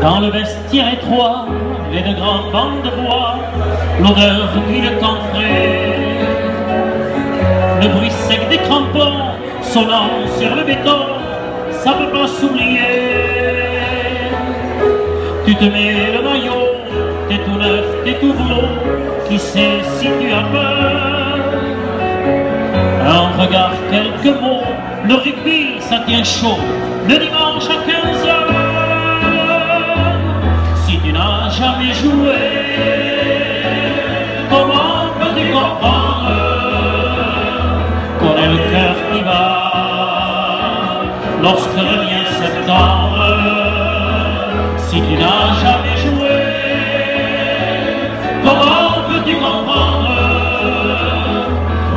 Dans le vestiaire étroit, et de grandes bandes de bois, l'odeur d'huile camphrée, le bruit sec des crampons sonnant sur le béton, ça peut pas s'oublier. Tu te mets le maillot, t'es tout neuf, t'es tout beau, qui sait si tu as peur? Un regard, quelques mots, le rugby ça tient chaud, le dimanche à 15 jamais joué, comment peux-tu comprendre qu'on ait le cœur qui bat lorsque revient septembre Si tu n'as jamais joué, comment peux-tu comprendre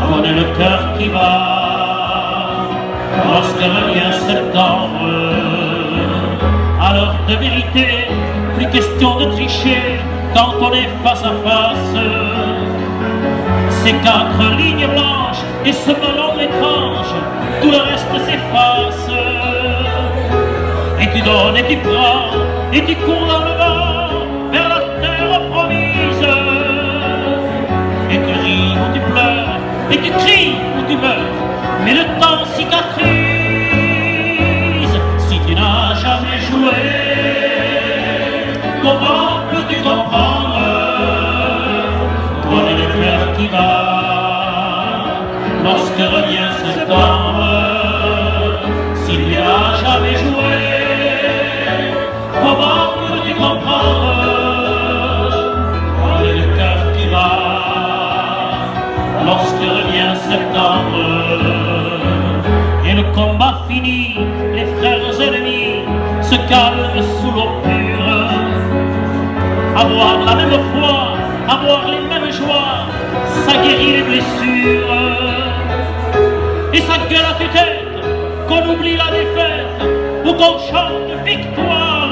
qu'on ait le cœur qui bat lorsque revient septembre? Alors de vérité, question de tricher quand on est face à face ces quatre lignes blanches et ce ballon étrange, tout le reste s'efface. Et tu donnes et tu prends, et tu cours dans le lorsque revient septembre. Si tu n'as jamais joué, comment peux-tu comprendre qu'on est le cœur qui bat lorsque revient septembre Et le combat fini, les frères ennemis se calment sous l'eau pure avoir la même foi, avoir les mêmes joies, ça guérit les blessures. Et ça gueule à tue-tête, qu'on oublie la défaite ou qu'on chante victoire.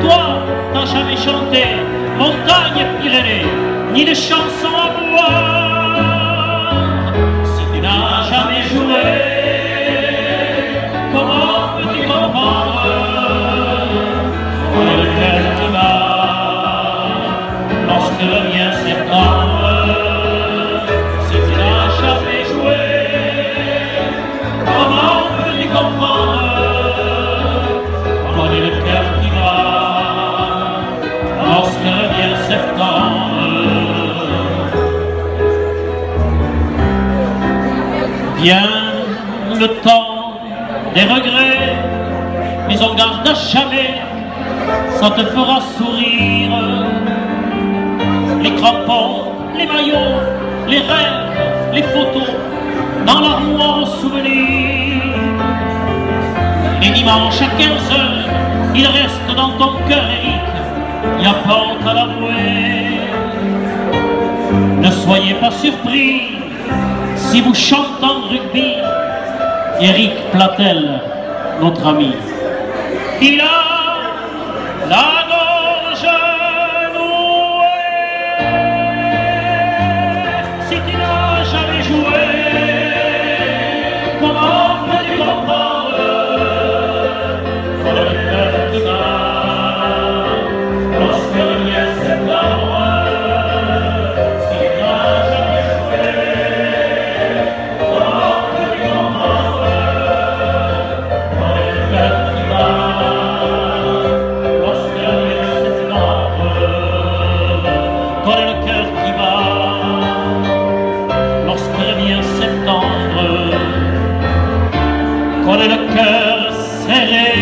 Toi, t'as jamais chanté montagne Pyrénées, ni de chansons à boire. Vient le temps des regrets, mais on garde à jamais ça te fera sourire. Les crampons, les maillots, les rêves, les photos, dans l'armoire aux souvenirs. Les dimanches à 15 heures, il reste dans ton cœur, Eric, il a pas à l'avouer. Ne soyez pas surpris si vous chantant rugby, Eric Platel, notre ami. Il a la gorge nouée. Si tu n'as jamais joué, comment a le cœur serré.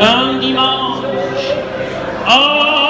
Un dimanche, à